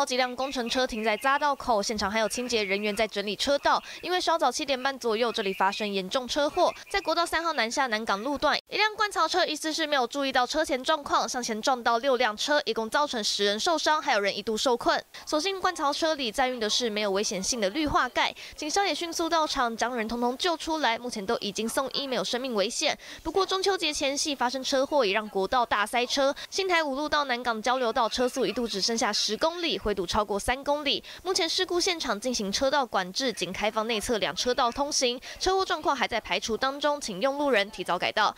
好几辆工程车停在匝道口，现场还有清洁人员在整理车道。因为稍早七点半左右，这里发生严重车祸，在国道三号南下南港路段，一辆灌槽车疑似是没有注意到车前状况，向前撞到六辆车，一共造成十人受伤，还有人一度受困。所幸灌槽车里载运的是没有危险性的氯化钙，警消也迅速到场将人通通救出来，目前都已经送医，没有生命危险。不过中秋节前夕发生车祸，也让国道大塞车，新台五路到南港交流道车速一度只剩下十公里，堵超过三公里。目前事故现场进行车道管制，仅开放内侧两车道通行，车祸状况还在排除当中，请用路人提早改道。